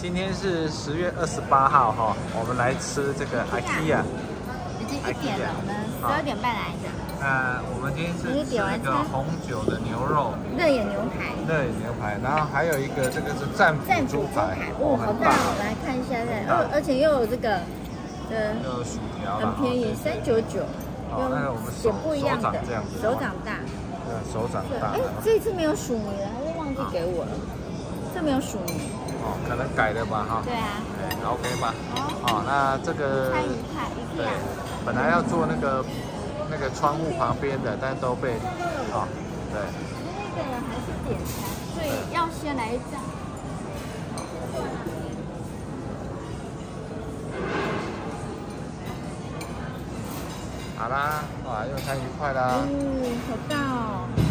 今天是十月二十八号哈，我们来吃这个 IKEA。已经一点了，我们十二点半来的。呃，我们今天是吃那个红酒的牛肉，热眼牛排，热眼牛排，然后还有一个这个是战斧猪排，哦，好大，我来看一下这，而而且又有这个，呃，又有薯条，很便宜，三九九，哦，那个我们手不一样的，手掌大，呃，手掌大，哎，这一次没有薯泥了，他是忘记给我了，这没有薯泥，哦，可能改的吧，哈，对啊，对，OK 吧，哦，那这个，餐愉快，对，本来要做那个。那个窗户旁边的，但都被啊，对。那个还是点餐，所以要先来一张。好啦，哇，用餐愉快啦。嗯，好大哦。